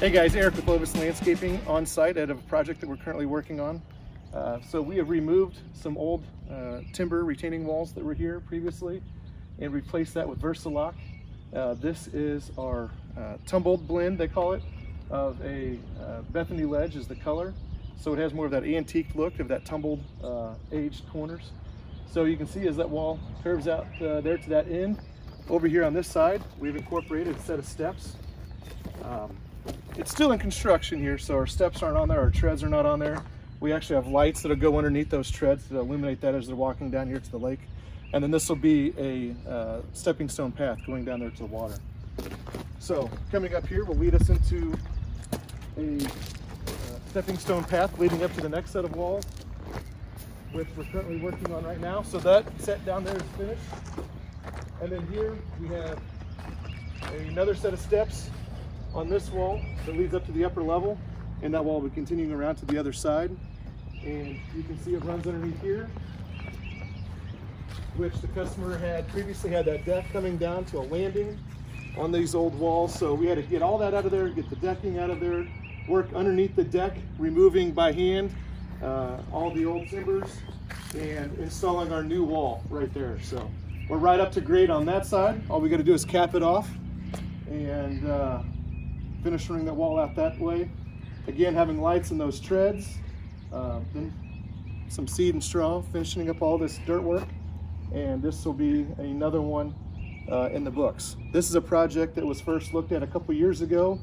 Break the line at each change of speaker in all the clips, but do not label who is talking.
Hey guys, Eric with Lowes Landscaping on site at a project that we're currently working on. Uh, so we have removed some old uh, timber retaining walls that were here previously and replaced that with Versa-Lok. Uh, this is our uh, tumbled blend, they call it, of a uh, Bethany ledge is the color. So it has more of that antique look of that tumbled uh, aged corners. So you can see as that wall curves out there to that end, over here on this side, we've incorporated a set of steps. Um, it's still in construction here, so our steps aren't on there, our treads are not on there. We actually have lights that'll go underneath those treads to illuminate that as they're walking down here to the lake. And then this will be a uh, stepping stone path going down there to the water. So coming up here will lead us into a uh, stepping stone path leading up to the next set of walls, which we're currently working on right now. So that set down there is finished. And then here we have another set of steps on this wall that leads up to the upper level and that wall will be continuing around to the other side. And you can see it runs underneath here which the customer had previously had that deck coming down to a landing on these old walls. So we had to get all that out of there get the decking out of there work underneath the deck removing by hand uh, all the old timbers and installing our new wall right there. So we're right up to grade on that side. All we got to do is cap it off and uh, finish running that wall out that way. Again, having lights in those treads, uh, then some seed and straw, finishing up all this dirt work. And this will be another one uh, in the books. This is a project that was first looked at a couple years ago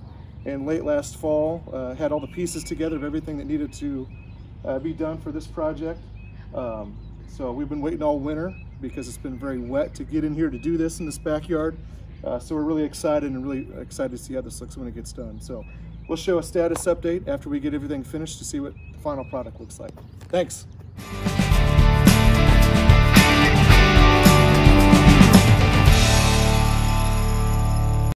and late last fall, uh, had all the pieces together of everything that needed to uh, be done for this project. Um, so we've been waiting all winter because it's been very wet to get in here to do this in this backyard. Uh, so we're really excited and really excited to see how this looks when it gets done. So we'll show a status update after we get everything finished to see what the final product looks like. Thanks.